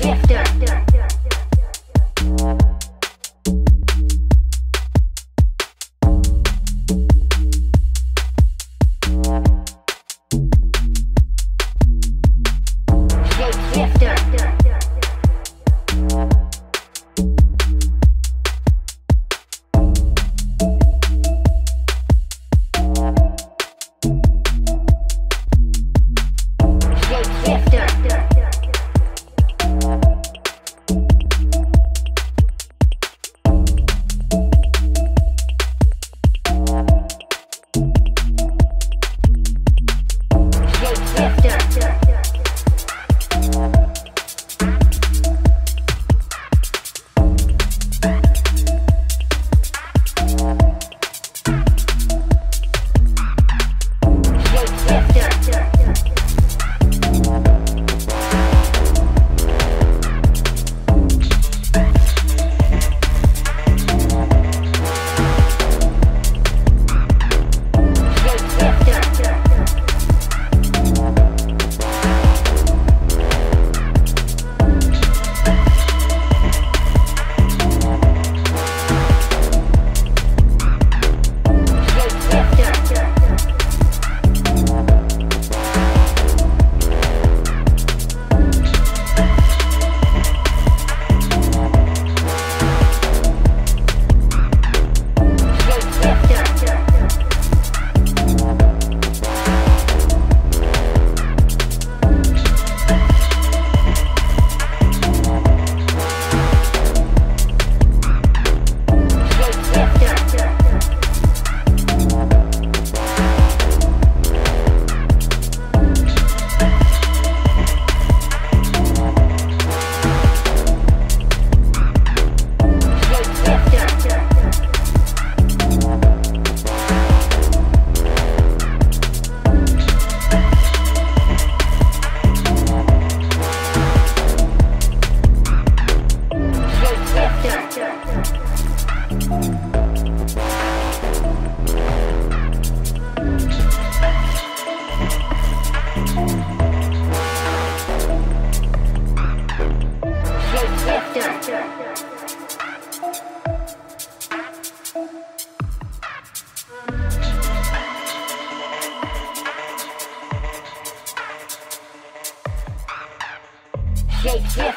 Shapeshifter.